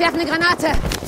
werfe eine Granate.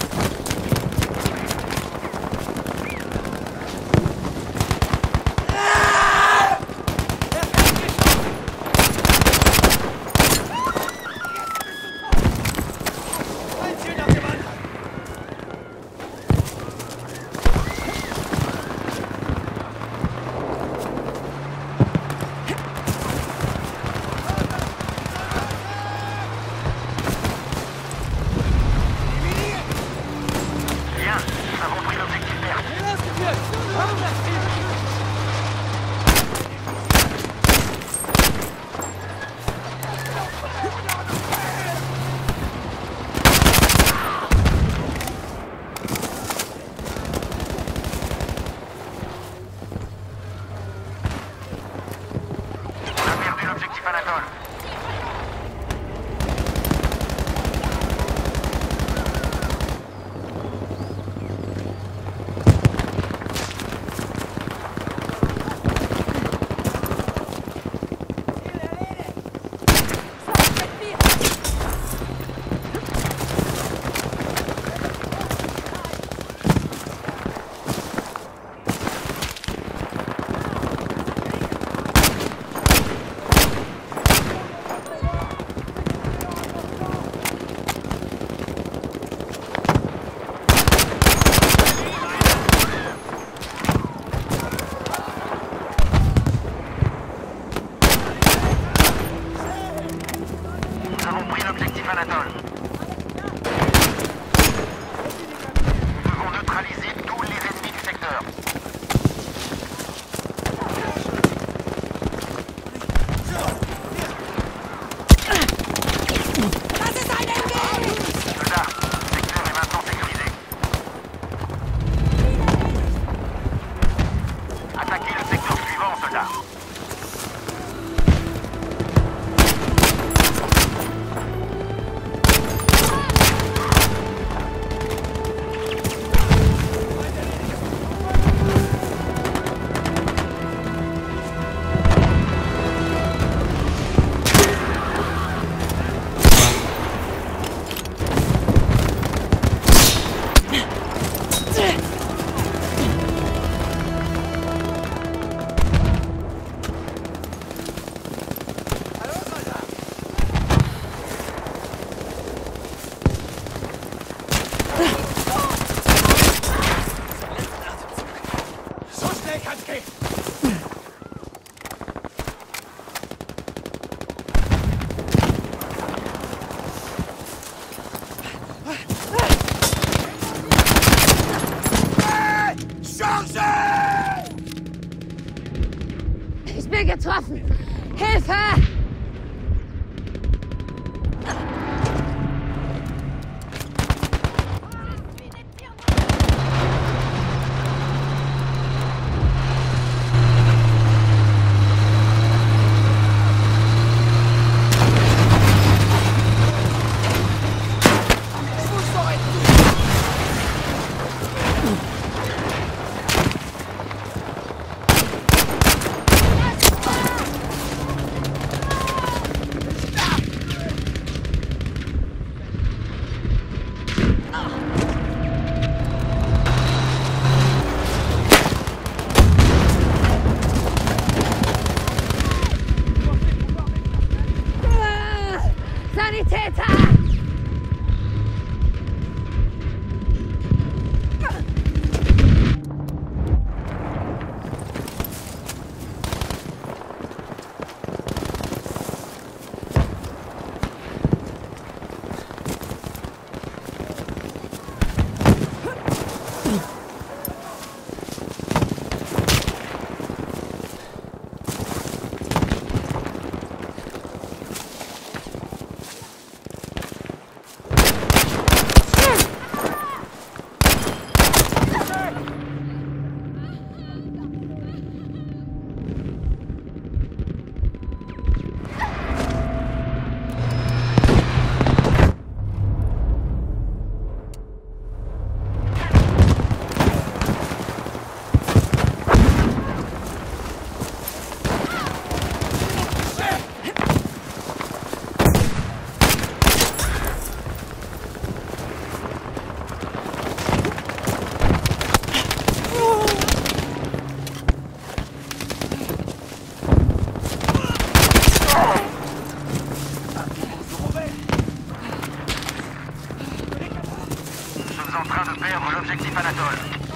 Hilfe! silent.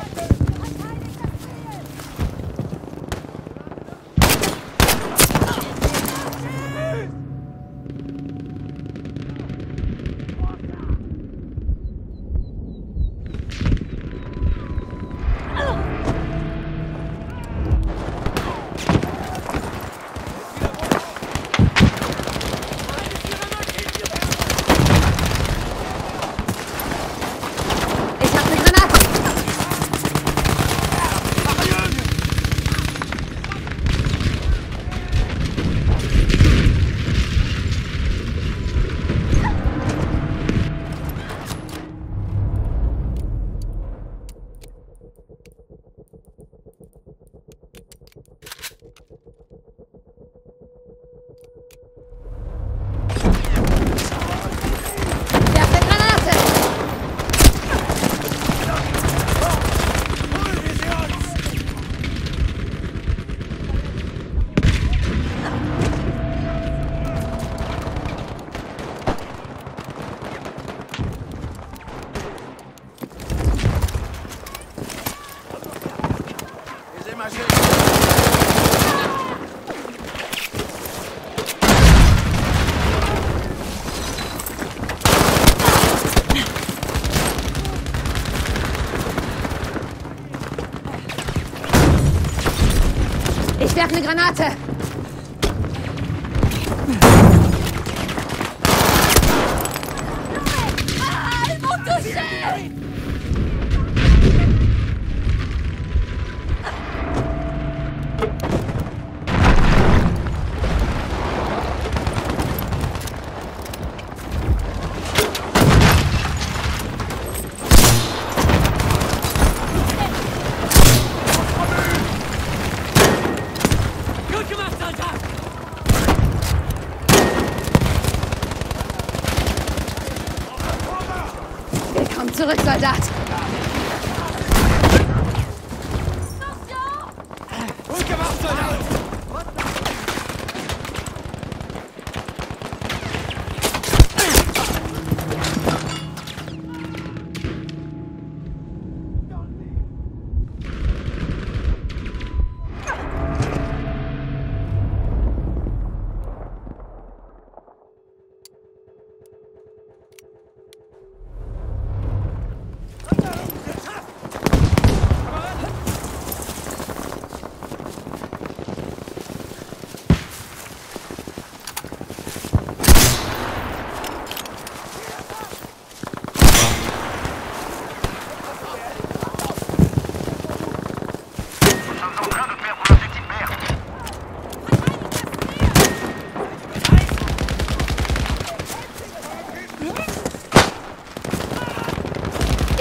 Eine Granate.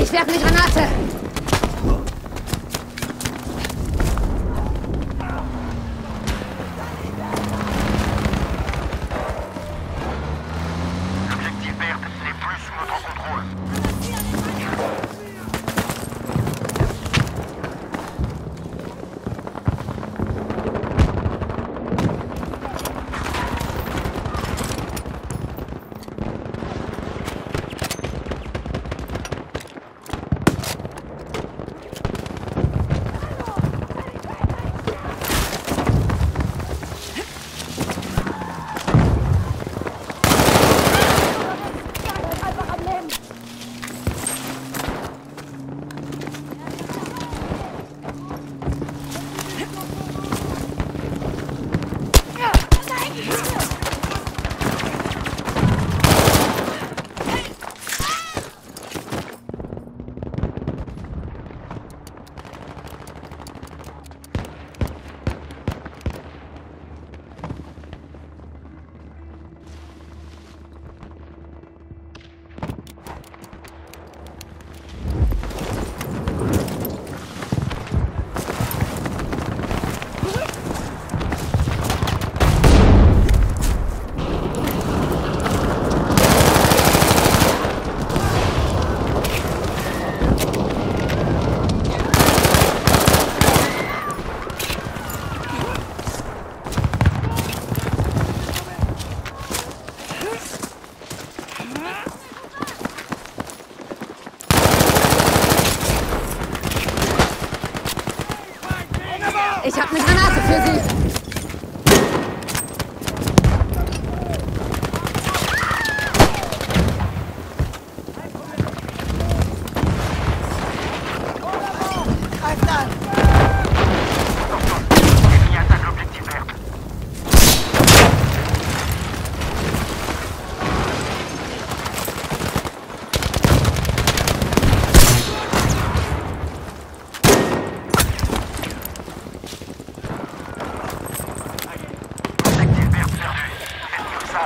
Ich werfe eine Granate.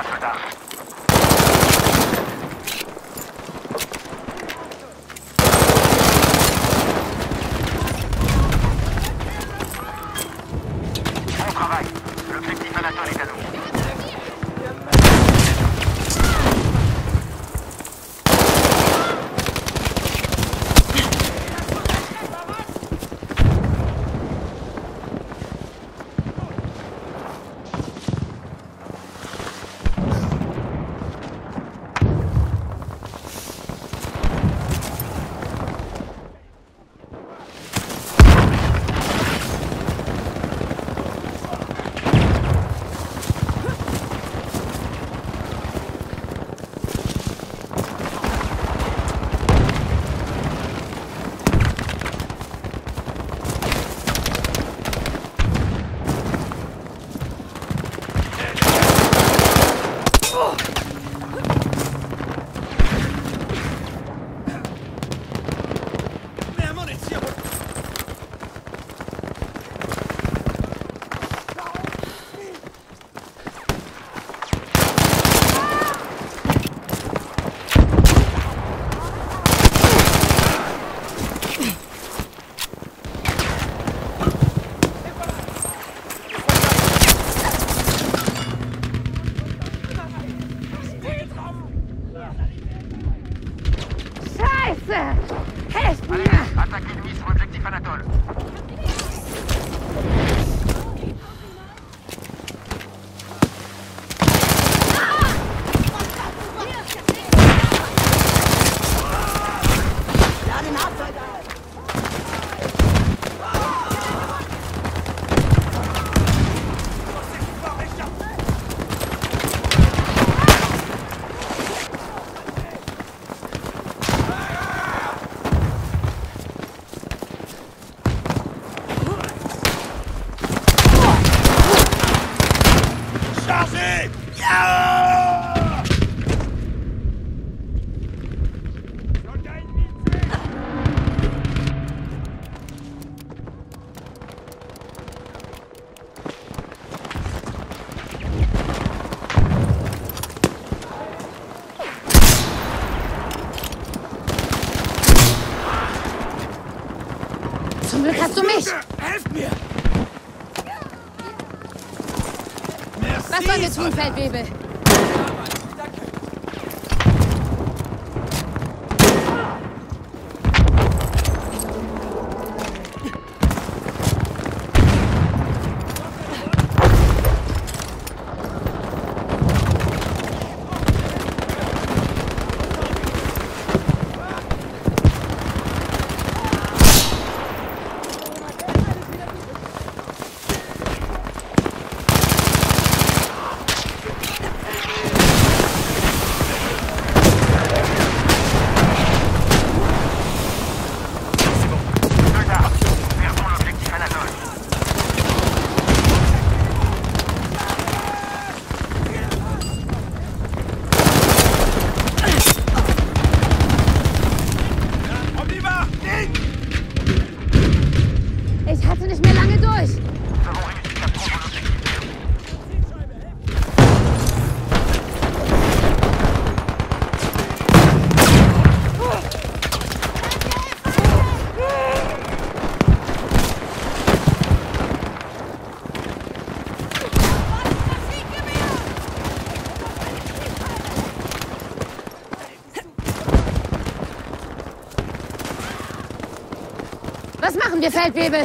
after that. Was Was machen wir, Feldwebel?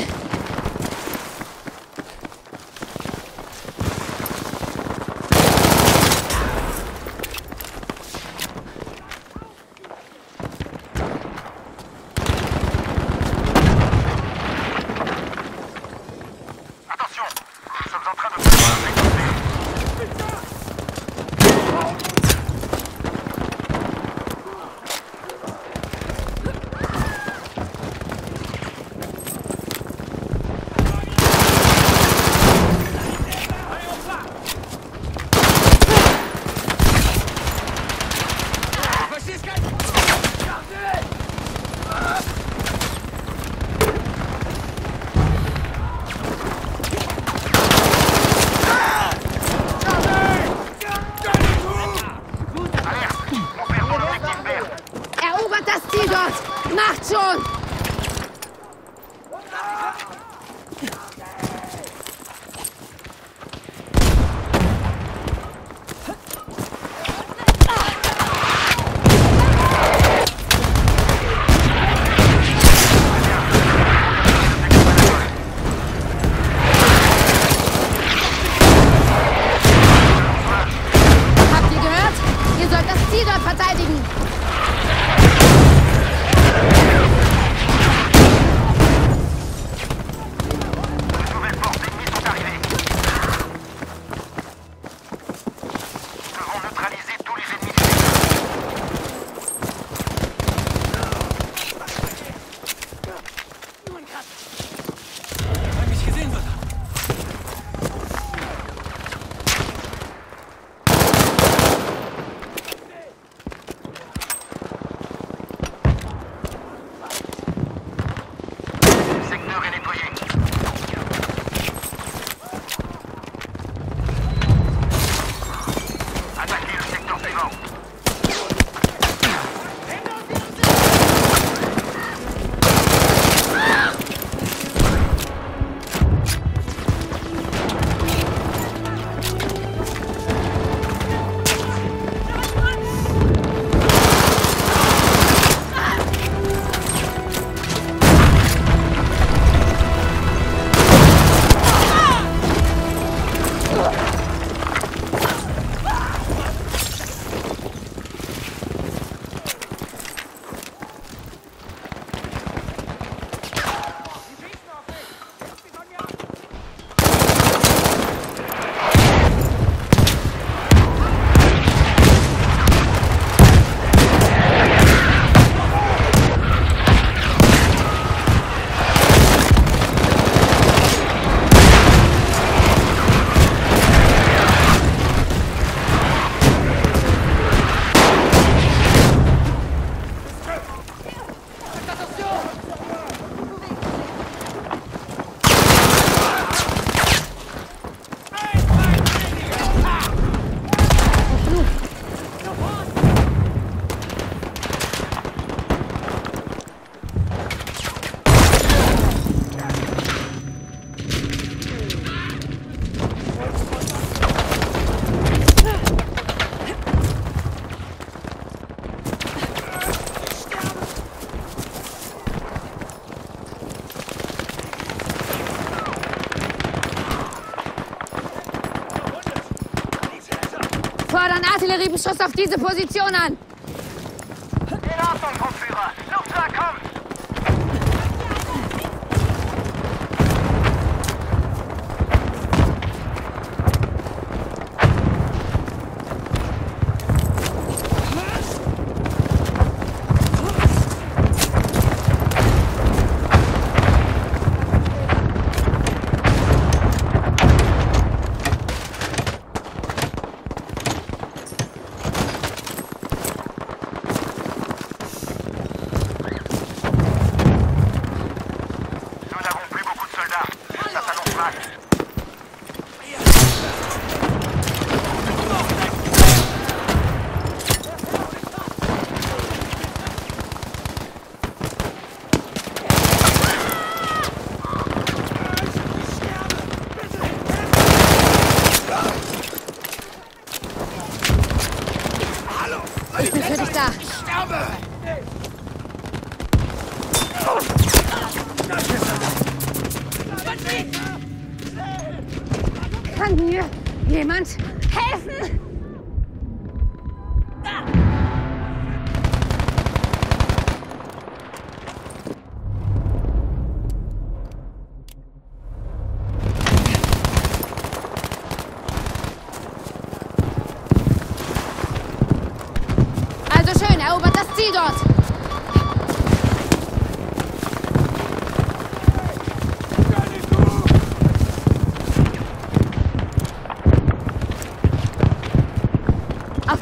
Schuss auf diese Position an. In Ordnung, Funkführer. Luftschlag kommt.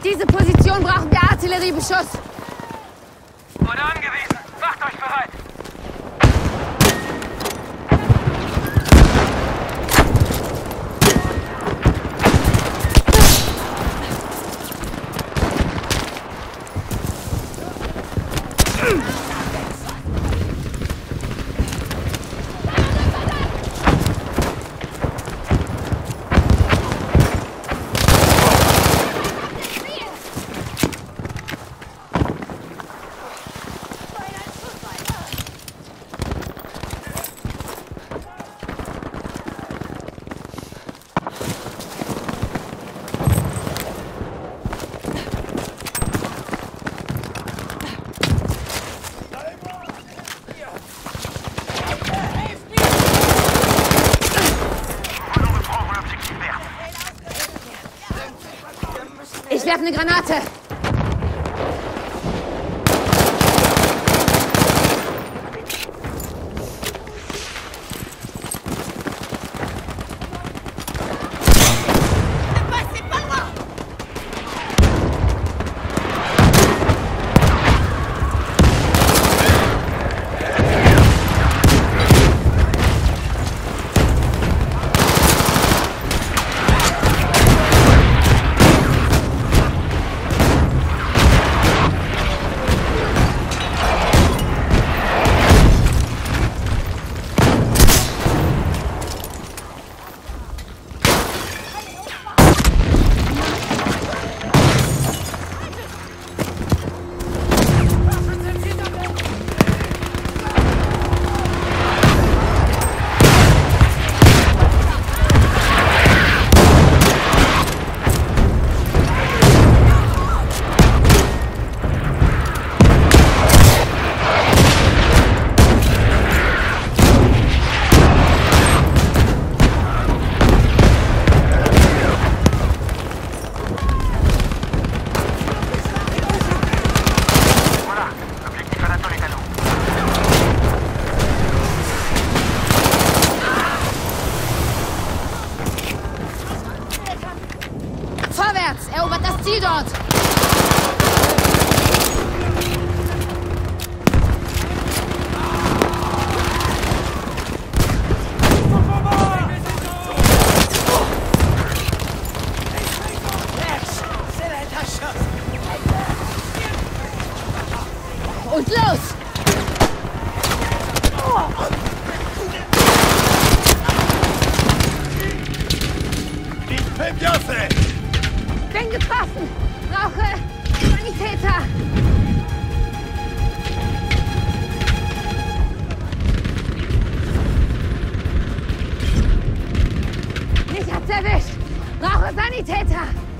Diese Position brauchen wir Artilleriebeschuss. werfe eine Granate! Täter!